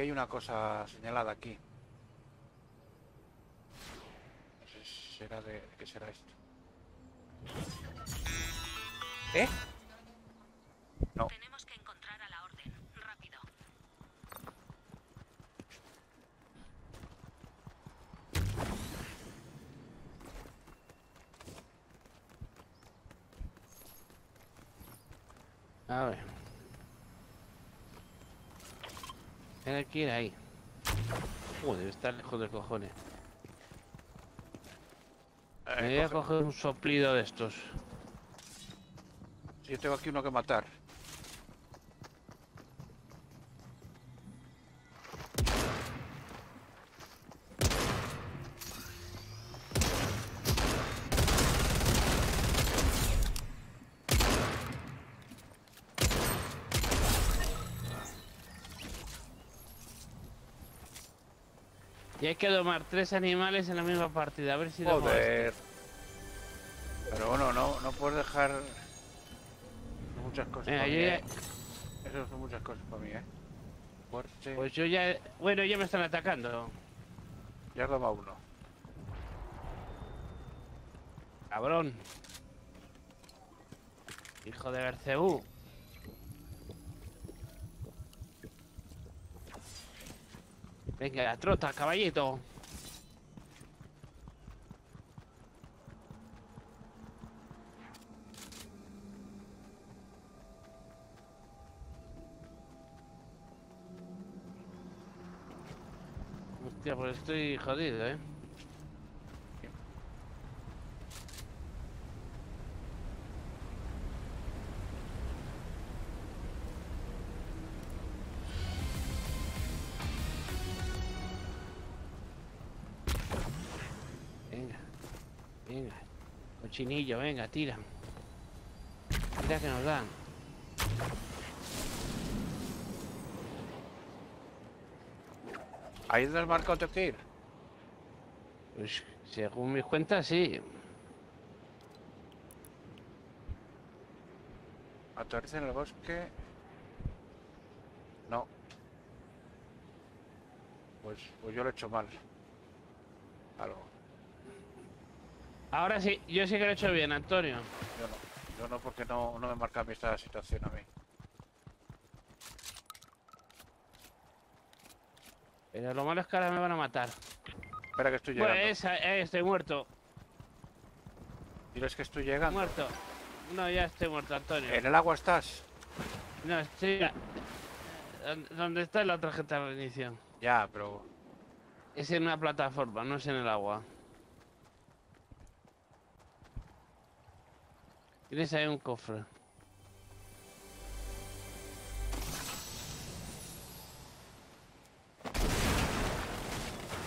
Aquí hay una cosa señalada aquí. No sé si será de... ¿Qué será esto? ¿Eh? No. Tenemos que encontrar a la orden. Rápido. A ver. Tiene que ir ahí. Joder, está lejos de cojones. Eh, Me voy a coge- coger un soplido de estos. Yo tengo aquí uno que matar. Y hay que domar tres animales en la misma partida. A ver si domo Joder. Pero bueno, no, no puedes dejar muchas cosas Venga, para mí, ya- ¿eh? Eso son muchas cosas para mí, ¿eh? Fuerte. Pues yo ya... Bueno, ya me están atacando. Ya dado uno. Cabrón. Hijo de Bercebú. Venga, trota, caballito. Hostia, pues estoy jodido, ¿eh? Venga, tira. Mira que nos dan. ¿Ahí has marcado tengo que ir? Pues según mis cuentas, sí. Aterriza en el bosque. No. Pues, pues yo lo he hecho mal. Algo. Ahora sí, yo sí que lo he hecho bien, Antonio. Yo no. Yo no porque no, no me marca a mí esta situación a mí. Pero lo malo es que ahora me van a matar. Espera que estoy llegando. Pues eh, estoy muerto. Diles que estoy llegando. Muerto. No, ya estoy muerto, Antonio. ¿En el agua estás? No, estoy... a- ¿Dónde- ¿Dónde está la tarjeta de reinicio? Ya, pero... Es en una plataforma, no es en el agua. Tienes ahí un cofre.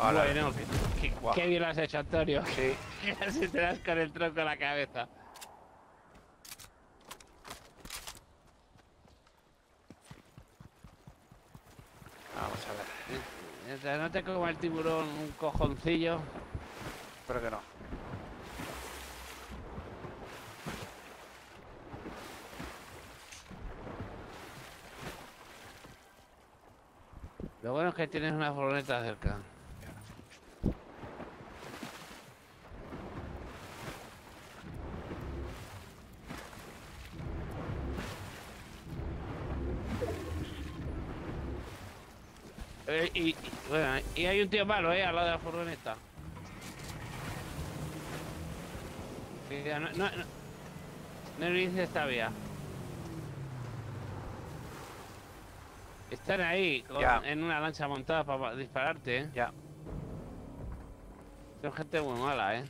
Hola. Bueno, qué, bien lo has hecho, Antonio. Sí. Casi te das con el tronco en la cabeza. Vamos a ver. Mientras no te coma el tiburón un cojoncillo. Espero que no. Que tienes una furgoneta cerca. Eh, y, bueno, y hay un tío malo, ¿eh? Al lado de la furgoneta. No, no, no, no vía. Están ahí, con- en una lancha montada para dispararte, ¿eh? Ya, Son gente muy mala, ¿eh?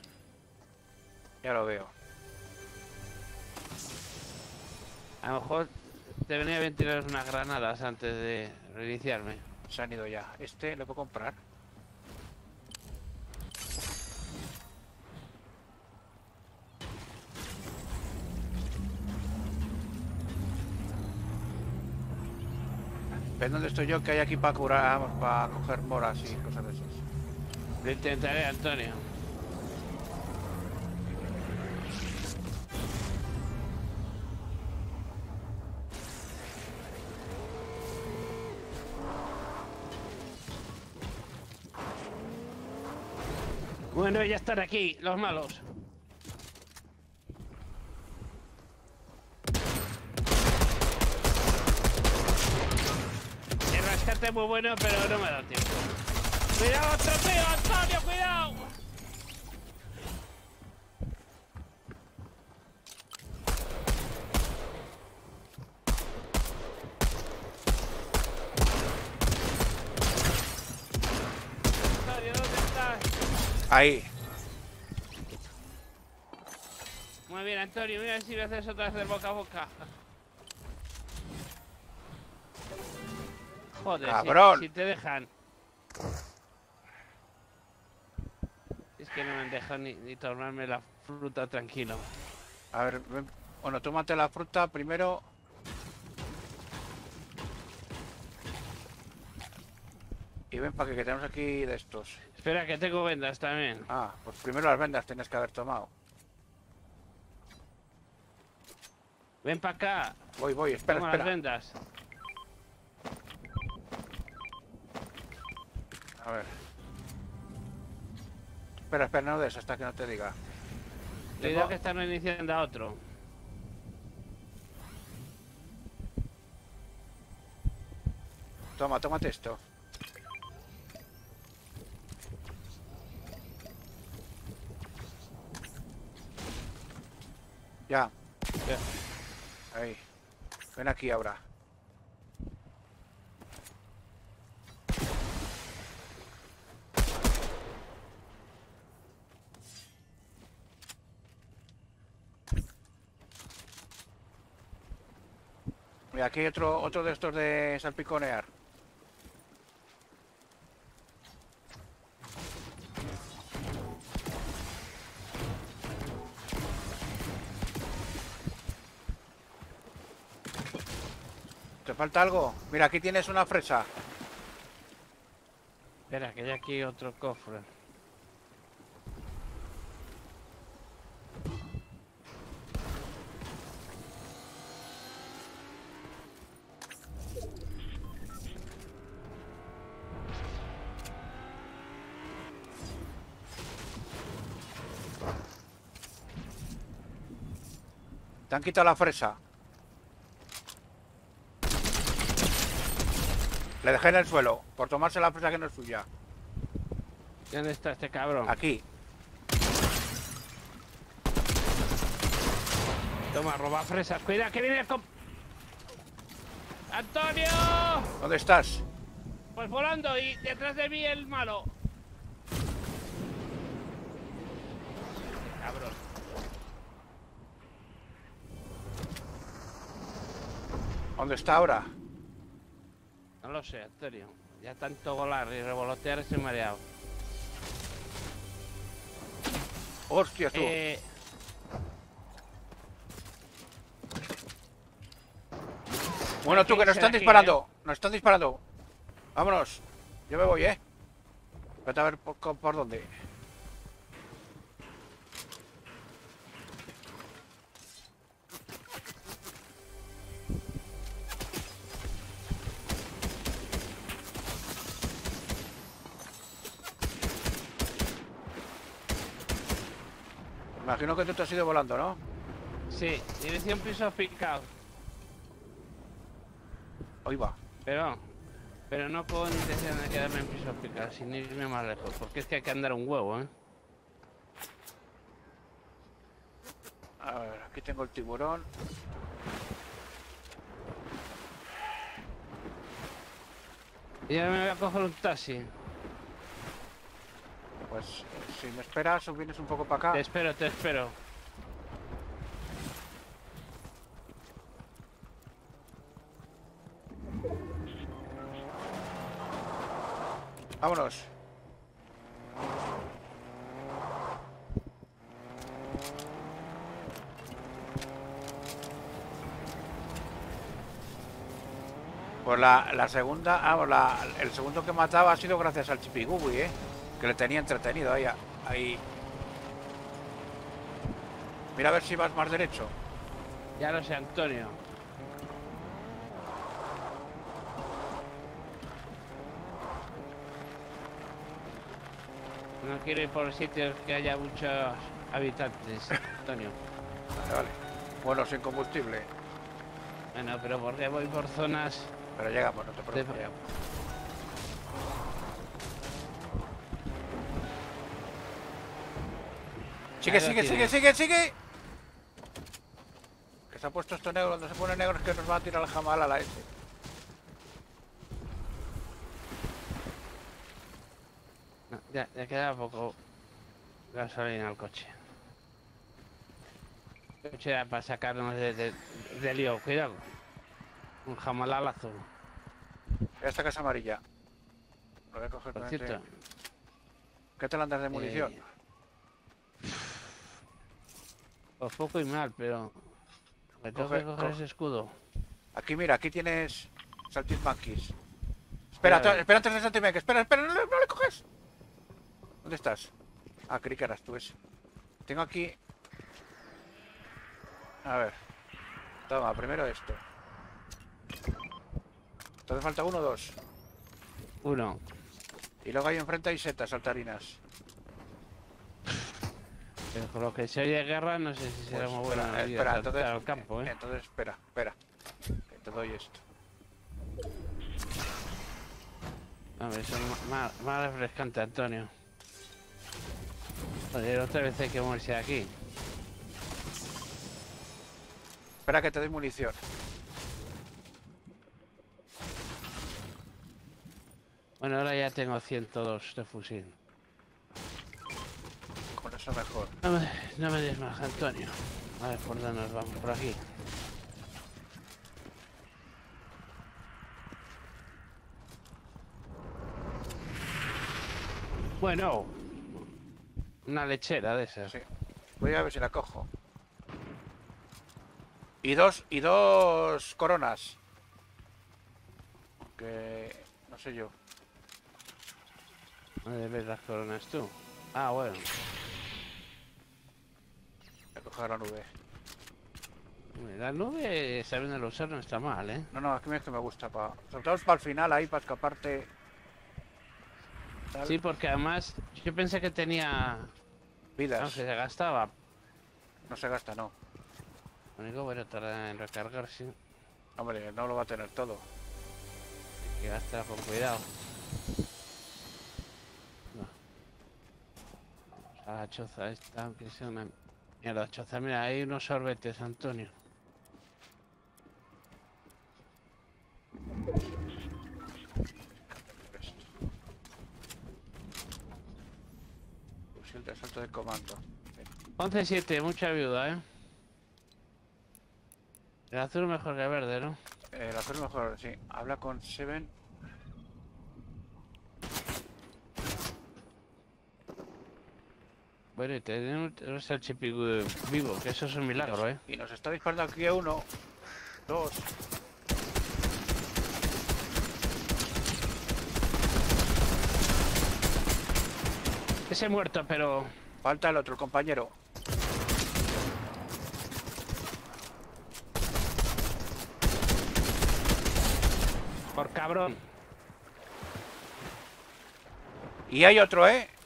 ya lo veo. A lo mejor te venía bien tirar unas granadas antes de reiniciarme. Se han ido ya. Este lo puedo comprar. Ven donde estoy yo, que hay aquí para curar, para coger moras y cosas de esas. Lo intentaré, Antonio. Bueno, ya están aquí, los malos. Muy bueno, pero no me da tiempo. ¡Cuidado, otro tío! ¡Antonio, cuidado! Antonio, ¿dónde estás? Ahí. Muy bien, Antonio, mira si me haces otra vez de boca a boca. Joder, si- Cabrón. Si, te dejan. Es que no me han dejado ni, ni tomarme la fruta tranquilo. A ver, ven. Bueno, tómate la fruta primero. Y ven para que, tenemos aquí de estos. Espera, que tengo vendas también. Ah, pues primero las vendas tienes que haber tomado. Ven para acá. Voy, voy, espera, Toma las espera. vendas. A ver. Espera, espera, no des hasta que no te diga. Cuidado Tengo- que están iniciando a otro. Toma, tómate esto. Ya. Ya. Ahí. Ven aquí ahora. Aquí hay otro, otro de estos de salpiconear. ¿Te falta algo? Mira, aquí tienes una fresa. Espera, que hay aquí otro cofre. Te han quitado la fresa. Le dejé en el suelo por tomarse la fresa que no es suya. ¿Dónde está este cabrón? Aquí. Toma, roba fresas. Cuidado, que viene con... ¡Antonio! ¿Dónde estás? Pues volando y detrás de mí el malo. Cabrón. ¿Dónde está ahora? No lo sé, Antonio. Ya tanto volar y revolotear estoy mareado. Hostia, tú. Eh, bueno, tú, que nos están aquí, disparando. Nos están disparando. Vámonos. Yo me voy, ¿eh? Vete a ver por, por dónde. Imagino que tú te has ido volando, ¿no? sí, dirección piso picado. Ahí va. Pero, pero no con intención de quedarme en piso picado, sin irme más lejos. Porque es que hay que andar un huevo, ¿eh? A ver, aquí tengo el tiburón. Ya me voy a coger un taxi. Pues si me esperas o vienes un poco para acá. Te espero, te espero. Vámonos. Pues la, la segunda, vamos, la, el segundo que mataba ha sido gracias al Chipigubui, ¿eh? Que le tenía entretenido ahí. ahí. Mira a ver si vas más derecho. Ya lo sé, Antonio. No quiero ir por sitios que haya muchos habitantes, Antonio. Vale, vale. Bueno, sin combustible. Bueno, pero porque voy por zonas... Pero llegamos, no te preocupes. De- Sigue, sigue, sigue, sigue, sigue. Que se ha puesto esto negro. Cuando se pone negro es que nos va a tirar el jamal a la S. No, ya, ya queda poco gasolina al coche. El coche era para sacarnos de, de, de lío, cuidado. Un jamalalazo, Mira esta casa amarilla. Lo voy a coger por este. cierto. ¿Qué tal andas de munición? Eh, Pues poco y mal, pero... Me tengo Coge- que coger co- ese escudo. Aquí, mira, aquí tienes saltimbanquis. Espera, espera antes de saltimbanquis. Espera, espera, no, le- no le coges. ¿Dónde estás? Ah, creí que eras tú ese. Tengo aquí... A ver. Toma, primero esto. ¿Te hace falta uno o dos? Uno. Y luego ahí enfrente hay setas saltarinas. Pero con lo que se oye guerra, no sé si será Pues muy buena espera, espera, entonces, al campo, ¿eh? entonces espera, espera. Que te doy esto. Hombre, eso es ma- más, más refrescante, Antonio. Joder, otra vez hay que moverse de aquí. Espera que te doy munición. Bueno, ahora ya tengo 102 de fusil. Con eso mejor. No me, no me des más, Antonio. A ver, ¿por dónde nos vamos? Por aquí. Bueno. Una lechera de esas. Sí. Voy a ver si la cojo. Y dos, y dos coronas. Que no sé yo. ¿Dónde ves las coronas tú? Ah, bueno. Coger la nube. La nube, sabiendo usar, no está mal, ¿eh? No, no, es que me gusta. Pa... Sobre todo para el final ahí, para escaparte. Tal. Sí, porque además yo pensé que tenía... Vidas. No, que se gastaba. No se gasta, no. Lo único, bueno, tarda en recargarse. Hombre, no lo va a tener todo. Hay que gastar con cuidado. No. Vamos a la choza esta, aunque sea una... Mierda, choza, mira, hay unos sorbetes, Antonio. Fusil de asalto de comando. 11-7, mucha ayuda, ¿eh? El azul mejor que el verde, ¿no? El azul mejor, sí. Habla con Seven. Bueno, y tenemos el chipigu vivo, que eso es un milagro, ¿eh? Y nos está disparando aquí a uno. Dos. Ese muerto, pero... Falta el otro, el compañero. Por cabrón. Y hay otro, ¿eh?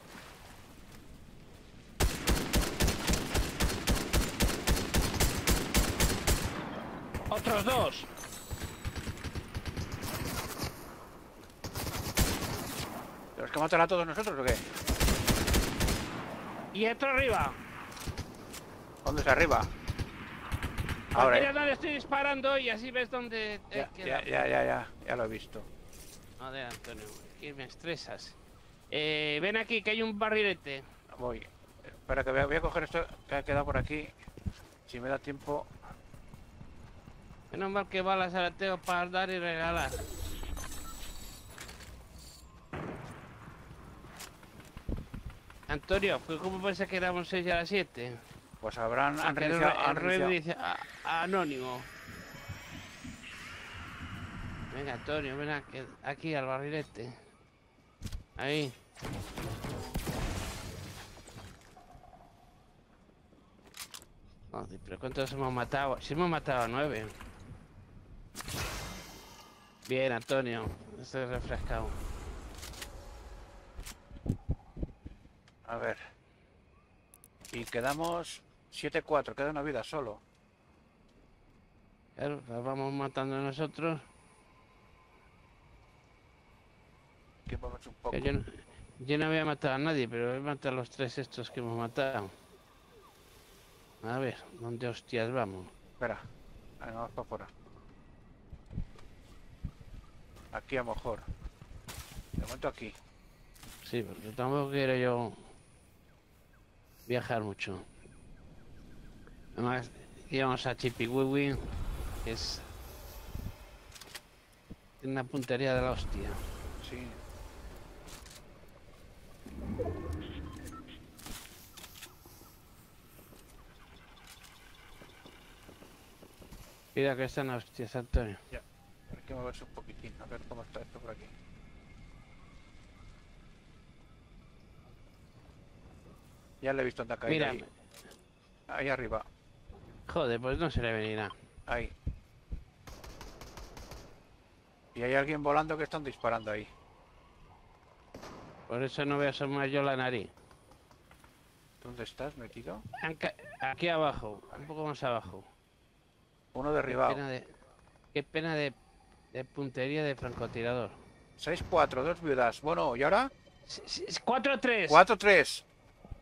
¡Otros dos! ¿Tenemos que matar a todos nosotros o qué? ¡Y otro arriba! ¿Dónde es arriba? Ahora, Mira dónde estoy disparando y así ves dónde he Ya, ya, ya, ya, ya, ya lo he visto. Joder, Antonio, que me estresas. Eh, ven aquí, que hay un barrilete. Voy. Espera, que voy a, voy a coger esto que ha quedado por aquí. Si me da tiempo. Menos mal que balas ahora tengo para dar y regalar. Antonio, pues ¿cómo pensé que éramos 6 y a las 7? Pues habrán han reiniciado- han reiniciado. a- anónimo. Venga, Antonio, ven aquí, aquí al barrilete. Ahí. Joder, pero ¿cuántos hemos matado? Si hemos matado a nueve. Bien, Antonio. Estoy refrescado. A ver. Y quedamos 7-4, queda una vida solo. Claro, las vamos matando nosotros. Que vamos un poco. yo, no, yo no había matado a nadie, pero he matado a los tres estos que hemos matado. A ver, ¿dónde hostias vamos? Espera, vamos para afuera. Aquí a lo mejor. De momento aquí. Sí, porque tampoco quiero yo viajar mucho. Además, íbamos a Chipiwiwi, que es una puntería de la hostia. Sí. Mira que están hostias, Antonio. Hay que moverse un poquitín, a ver cómo está esto por aquí. Ya le he visto andar caído Mira, ahí. Ahí arriba, joder, pues no se le venirá. ahí. Y hay alguien volando que están disparando ahí. Por eso no voy a asomar yo la nariz. ¿Dónde estás metido? Aquí abajo, un poco más abajo. Uno Qué derribado. pena de, qué pena de, de puntería de francotirador. 6-4, dos viudas. Bueno, ¿y ahora? S- s- 4-3. 4-3.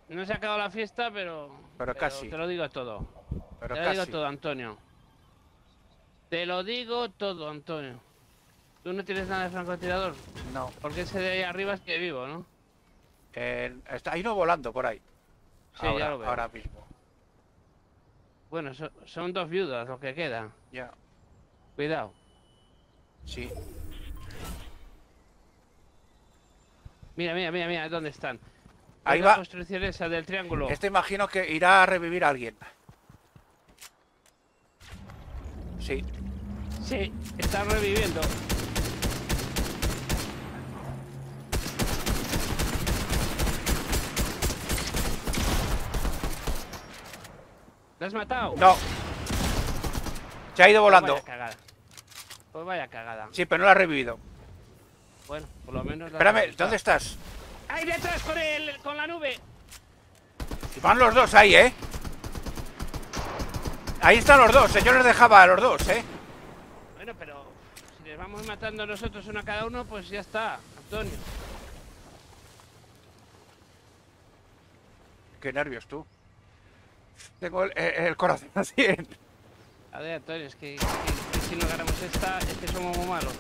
No se ha acabado la fiesta, pero. Pero casi. Te lo digo todo. Pero te lo digo todo, Antonio. Te lo digo todo, Antonio. ¿Tú no tienes nada de francotirador? No. Porque ese de ahí arriba es que vivo, ¿no? Eh, está ahí no volando por ahí. Sí, ahora, ya lo veo. ahora mismo. Bueno, so- son dos viudas lo que queda. Ya. Cuidado. Sí. Mira, mira, mira, mira, ¿dónde están? Ahí la va. construcción esa del triángulo. Este imagino que irá a revivir a alguien. Sí. Sí, está reviviendo. ¿Lo has matado? No. Se ha ido volando. Pues vaya cagada. Sí, pero no lo ha revivido. Bueno, por lo menos... la Espérame. ¿dónde estás? ¡Ahí detrás con el, con la nube! Van los dos ahí, ¿eh? Ahí están los dos, eh. Yo les dejaba a los dos, ¿eh? Bueno, pero si les vamos matando nosotros uno a cada uno, pues ya está, Antonio. Qué nervios tú. Tengo el, el- el corazón así. en- A ver, Antonio, es que si no ganamos esta, es que somos muy malos.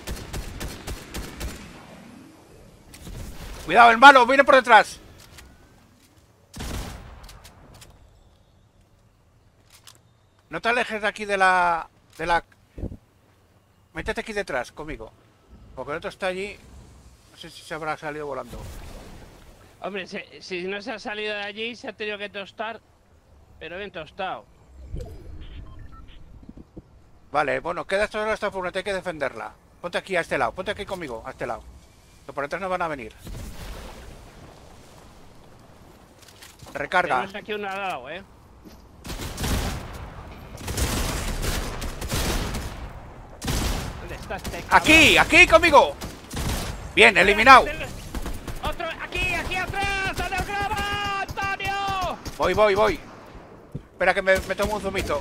Cuidado, el malo, viene por detrás. No te alejes de aquí de la... De la... Métete aquí detrás, conmigo. Porque el otro está allí. No sé si se habrá salido volando. Hombre, si, si no se ha salido de allí, se ha tenido que tostar, pero bien tostado. Vale, bueno, queda esto esta furgoneta, hay que defenderla. Ponte aquí a este lado, ponte aquí conmigo, a este lado. Que por detrás no van a venir. Recarga. Tenemos aquí al lado, ¿eh? ¿Dónde está este? ¡Aquí! ¡Aquí conmigo! Bien, eliminado. ¡Otro! ¡Aquí! ¡Aquí atrás! ¡Underground! ¡Antonio! Voy, voy, voy. Espera que me, me tomo un zumito.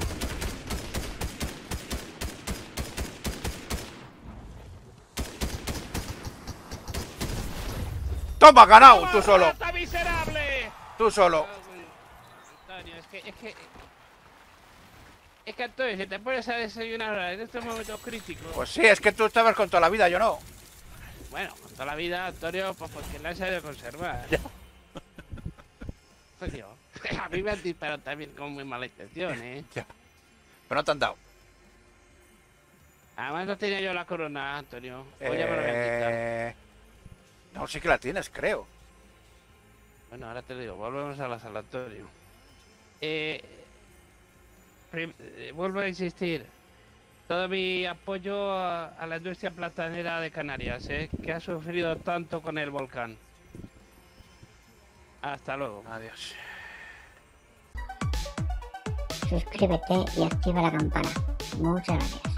¡Toma, ganado! Tú solo, ¡Rata miserable! tú solo. Antonio, es que, es que... Es que Antonio, si te pones a desayunar en estos momentos críticos... Pues sí, es que tú estabas con toda la vida, yo no. Bueno, con toda la vida, Antonio, pues porque la he sabido conservar. Antonio, a mí me han disparado también con muy mala intención, ¿eh? Pero no te han dado. Además no tenía yo la corona, Antonio. Pues ya voy a quitar. Eh... No, sí que la tienes, creo. Bueno, ahora te lo digo, volvemos a la sala, Antonio. Eh, eh, vuelvo a insistir. Todo mi apoyo a, a la industria platanera de Canarias, ¿eh? que ha sufrido tanto con el volcán. Hasta luego. Adiós. suscríbete y activa la campana. Muchas gracias.